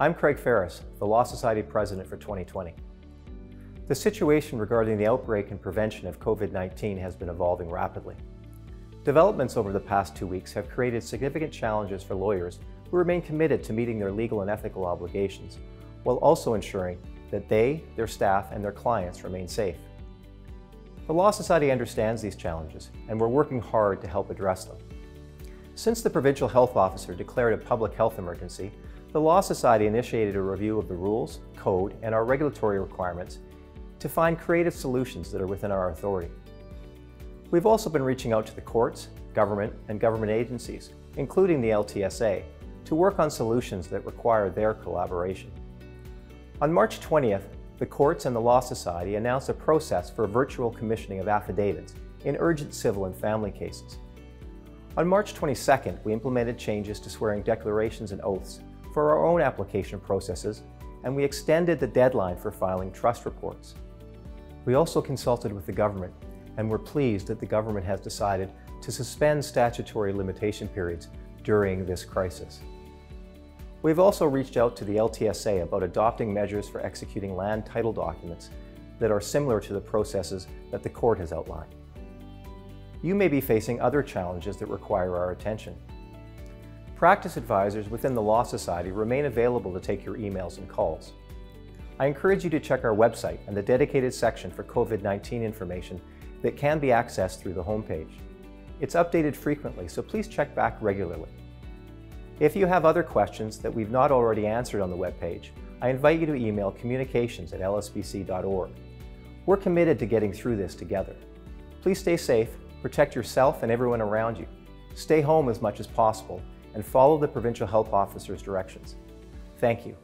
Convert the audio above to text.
I'm Craig Ferris, the Law Society President for 2020. The situation regarding the outbreak and prevention of COVID-19 has been evolving rapidly. Developments over the past two weeks have created significant challenges for lawyers who remain committed to meeting their legal and ethical obligations, while also ensuring that they, their staff, and their clients remain safe. The Law Society understands these challenges, and we're working hard to help address them. Since the Provincial Health Officer declared a public health emergency, the Law Society initiated a review of the rules, code, and our regulatory requirements to find creative solutions that are within our authority. We've also been reaching out to the courts, government, and government agencies, including the LTSA, to work on solutions that require their collaboration. On March 20th, the courts and the Law Society announced a process for virtual commissioning of affidavits in urgent civil and family cases. On March 22nd, we implemented changes to swearing declarations and oaths for our own application processes, and we extended the deadline for filing trust reports. We also consulted with the government, and we're pleased that the government has decided to suspend statutory limitation periods during this crisis. We've also reached out to the LTSA about adopting measures for executing land title documents that are similar to the processes that the court has outlined. You may be facing other challenges that require our attention. Practice advisors within the Law Society remain available to take your emails and calls. I encourage you to check our website and the dedicated section for COVID-19 information that can be accessed through the homepage. It's updated frequently, so please check back regularly. If you have other questions that we've not already answered on the webpage, I invite you to email communications at lsbc.org. We're committed to getting through this together. Please stay safe, protect yourself and everyone around you. Stay home as much as possible and follow the provincial health officer's directions. Thank you.